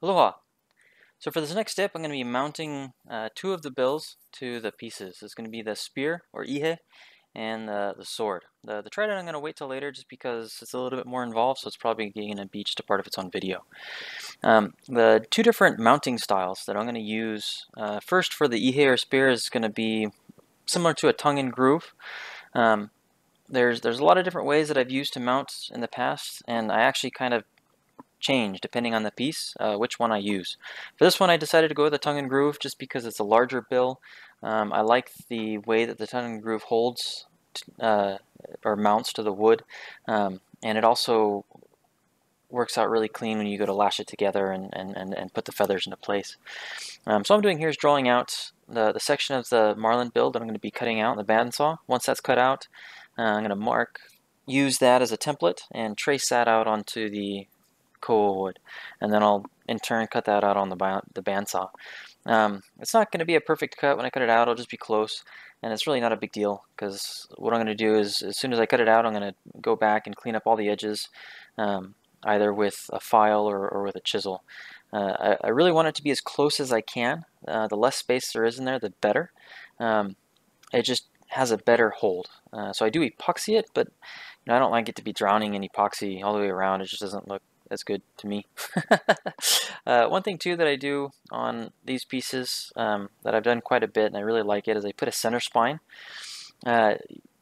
Aloha! So for this next step, I'm going to be mounting uh, two of the bills to the pieces. It's going to be the spear, or ihe, and the, the sword. The, the trident I'm going to wait till later just because it's a little bit more involved, so it's probably going to be just a beach to part of its own video. Um, the two different mounting styles that I'm going to use, uh, first for the ihe or spear is going to be similar to a tongue and groove. Um, there's there's a lot of different ways that I've used to mount in the past, and I actually kind of change depending on the piece, uh, which one I use. For this one I decided to go with a tongue and groove just because it's a larger bill. Um, I like the way that the tongue and groove holds uh, or mounts to the wood um, and it also works out really clean when you go to lash it together and, and, and, and put the feathers into place. Um, so what I'm doing here is drawing out the, the section of the marlin bill that I'm going to be cutting out in the bandsaw. Once that's cut out, uh, I'm going to mark, use that as a template and trace that out onto the wood. And then I'll in turn cut that out on the, the bandsaw. Um, it's not going to be a perfect cut when I cut it out, it'll just be close. And it's really not a big deal because what I'm going to do is as soon as I cut it out, I'm going to go back and clean up all the edges, um, either with a file or, or with a chisel. Uh, I, I, really want it to be as close as I can. Uh, the less space there is in there, the better. Um, it just has a better hold. Uh, so I do epoxy it, but you know, I don't like it to be drowning in epoxy all the way around. It just doesn't look that's good to me. uh, one thing too that I do on these pieces um, that I've done quite a bit and I really like it is I put a center spine. Uh,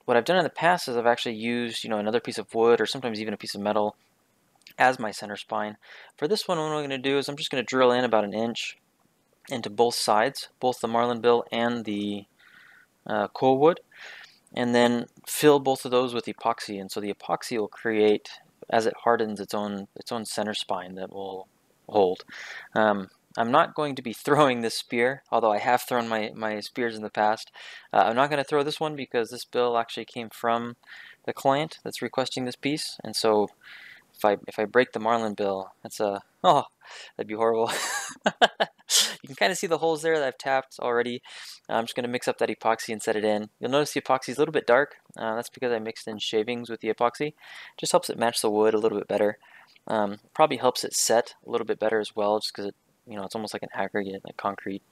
what I've done in the past is I've actually used you know another piece of wood or sometimes even a piece of metal as my center spine. For this one what I'm going to do is I'm just going to drill in about an inch into both sides, both the marlin bill and the uh, koa wood and then fill both of those with epoxy and so the epoxy will create as it hardens its own its own center spine that will hold. Um, I'm not going to be throwing this spear, although I have thrown my, my spears in the past. Uh, I'm not going to throw this one because this bill actually came from the client that's requesting this piece, and so if I if I break the Marlin bill, that's a oh that'd be horrible. you can kind of see the holes there that I've tapped already. I'm just going to mix up that epoxy and set it in. You'll notice the epoxy is a little bit dark. Uh, that's because I mixed in shavings with the epoxy. Just helps it match the wood a little bit better. Um, probably helps it set a little bit better as well, just because it, you know, it's almost like an aggregate, like concrete.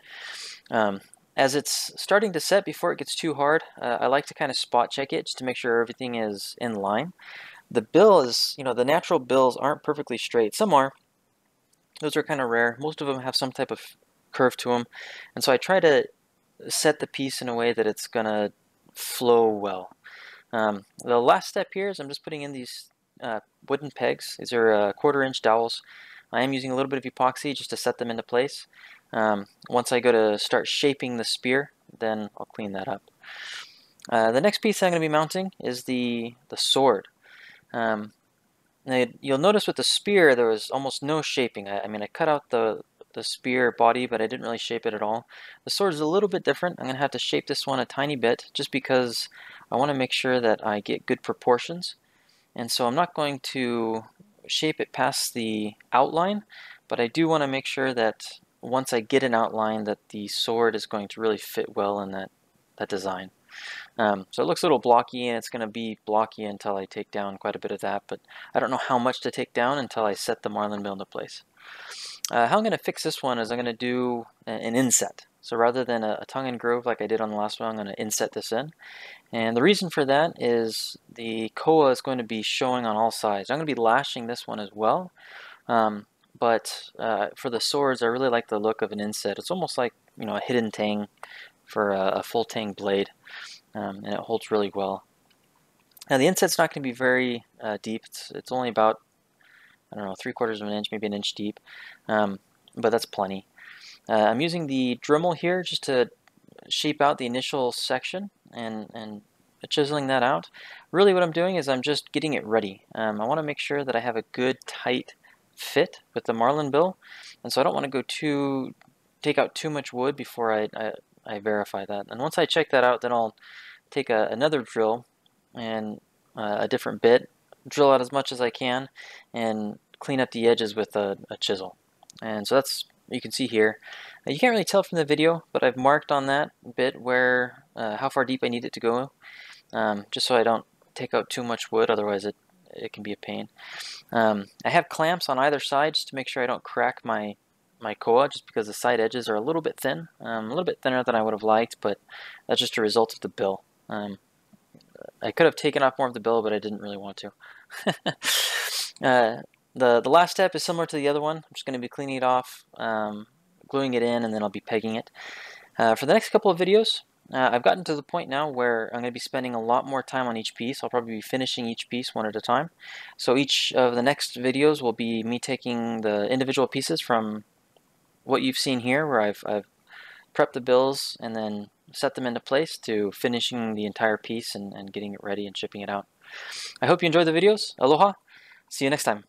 Um, as it's starting to set before it gets too hard, uh, I like to kind of spot check it just to make sure everything is in line. The bill is, you know, the natural bills aren't perfectly straight. Some are, those are kind of rare. Most of them have some type of curve to them. And so I try to set the piece in a way that it's going to flow well. Um, the last step here is I'm just putting in these uh, wooden pegs. These are uh, quarter inch dowels. I am using a little bit of epoxy just to set them into place. Um, once I go to start shaping the spear, then I'll clean that up. Uh, the next piece I'm going to be mounting is the, the sword. Um, you'll notice with the spear there was almost no shaping. I, I, mean I cut out the, the spear body but I didn't really shape it at all. The sword is a little bit different. I'm going to have to shape this one a tiny bit just because I want to make sure that I get good proportions. And so I'm not going to shape it past the outline but I do want to make sure that once I get an outline that the sword is going to really fit well in that, that design. Um, so it looks a little blocky and it's going to be blocky until I take down quite a bit of that, but I don't know how much to take down until I set the Marlin bill into place. Uh, how I'm going to fix this one is I'm going to do an inset. So rather than a, a tongue and groove like I did on the last one, I'm going to inset this in. And the reason for that is the koa is going to be showing on all sides. I'm going to be lashing this one as well. Um, but uh, for the swords, I really like the look of an inset. It's almost like you know a hidden tang for a, a full tang blade um, and it holds really well. Now the inset's not going to be very uh, deep. It's, it's only about, I don't know, three quarters of an inch, maybe an inch deep, um, but that's plenty. Uh, I'm using the Dremel here just to shape out the initial section and, and chiseling that out. Really what I'm doing is I'm just getting it ready. Um, I want to make sure that I have a good tight fit with the marlin bill and so I don't want to go too take out too much wood before I, I, I verify that. And once I check that out, then I'll take a, another drill and uh, a different bit, drill out as much as I can, and clean up the edges with a, a chisel. And so that's you can see here. Now, you can't really tell from the video, but I've marked on that bit where uh, how far deep I need it to go, um, just so I don't take out too much wood. Otherwise, it it can be a pain. Um, I have clamps on either side just to make sure I don't crack my my koa just because the side edges are a little bit thin, um, a little bit thinner than I would have liked, but that's just a result of the bill. Um, I could have taken off more of the bill, but I didn't really want to. uh, the, the last step is similar to the other one. I'm just going to be cleaning it off, um, gluing it in, and then I'll be pegging it. Uh, for the next couple of videos, uh, I've gotten to the point now where I'm going to be spending a lot more time on each piece. I'll probably be finishing each piece one at a time. So each of the next videos will be me taking the individual pieces from what you've seen here, where I've, I've prepped the bills and then set them into place to finishing the entire piece and, and getting it ready and shipping it out. I hope you enjoyed the videos. Aloha. See you next time.